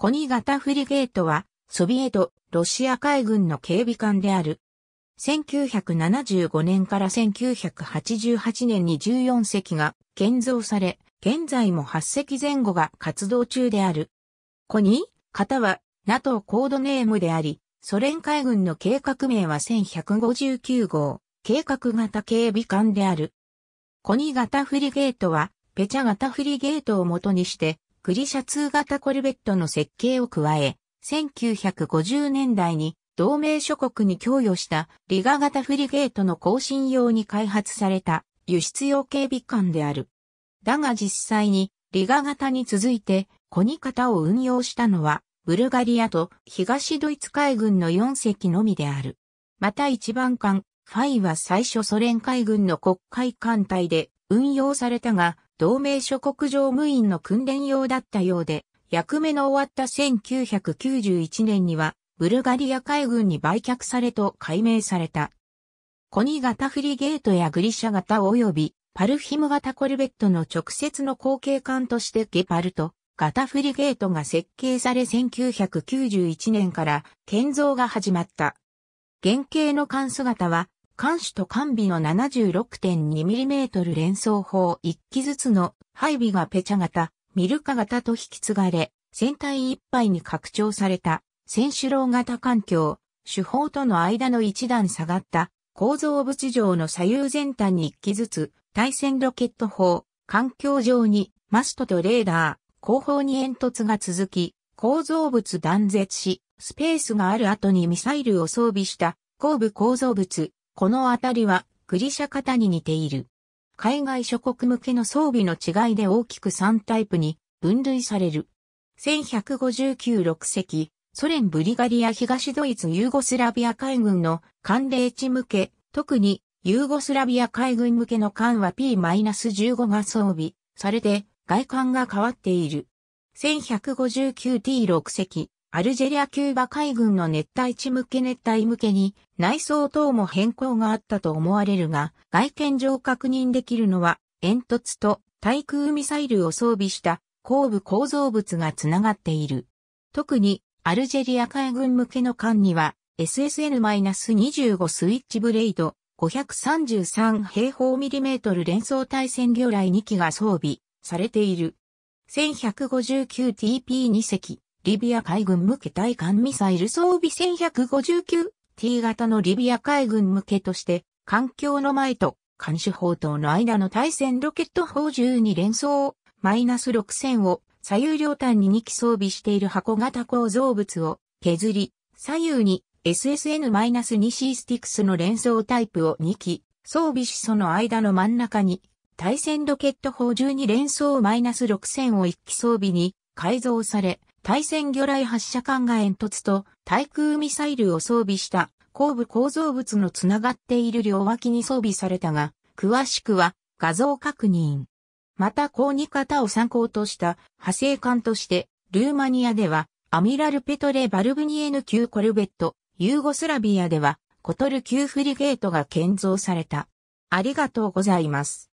コニ型フリゲートは、ソビエト、ロシア海軍の警備艦である。1975年から1988年に14隻が建造され、現在も8隻前後が活動中である。コニ型は NATO コードネームであり、ソ連海軍の計画名は1159号、計画型警備艦である。コニ型フリゲートは、ペチャ型フリゲートを元にして、グリシャ2型コルベットの設計を加え、1950年代に同盟諸国に供与したリガ型フリゲートの更新用に開発された輸出用警備艦である。だが実際にリガ型に続いてコニ型を運用したのはブルガリアと東ドイツ海軍の4隻のみである。また一番艦ファイは最初ソ連海軍の国海艦隊で運用されたが同盟諸国乗務員の訓練用だったようで役目の終わった1991年には、ブルガリア海軍に売却されと改名された。コニ型フリゲートやグリシャ型及びパルフィム型コルベットの直接の後継艦としてゲパルト型フリゲートが設計され1991年から建造が始まった。原型の艦姿は、艦首と艦尾の 76.2mm 連装砲1機ずつの配備がペチャ型、ミルカ型と引き継がれ、船体いっぱいに拡張された、船主楼型環境、主砲との間の一段下がった。構造物上の左右前端に一機ずつ、対戦ロケット砲、環境上にマストとレーダー、後方に煙突が続き、構造物断絶し、スペースがある後にミサイルを装備した。後部構造物、このあたりはグリシャ型に似ている。海外諸国向けの装備の違いで大きく3タイプに分類される。1159 6隻、ソ連ブリガリア東ドイツユーゴスラビア海軍の艦霊地向け、特にユーゴスラビア海軍向けの艦は P-15 が装備されて外観が変わっている。1159T6 隻、アルジェリアキューバ海軍の熱帯地向け熱帯向けに内装等も変更があったと思われるが、外見上確認できるのは煙突と対空ミサイルを装備した後部構造物がつながっている。特にアルジェリア海軍向けの艦には SSN-25 スイッチブレイド533平方ミリメートル連装対戦魚雷2機が装備されている。1159TP2 隻、リビア海軍向け対艦ミサイル装備 1159T 型のリビア海軍向けとして、環境の前と艦首砲塔の間の対戦ロケット砲12連装、マイナス6000を左右両端に2機装備している箱型構造物を削り、左右に SSN-2C スティクスの連装タイプを2機装備しその間の真ん中に対戦ロケット砲12連装マイナス6000を1機装備に改造され、対戦魚雷発射管が煙突と対空ミサイルを装備した後部構造物のつながっている両脇に装備されたが、詳しくは画像確認。また高2型を参考とした派生艦として、ルーマニアではアミラルペトレ・バルブニエヌ級コルベット、ユーゴスラビアではコトル級フリゲートが建造された。ありがとうございます。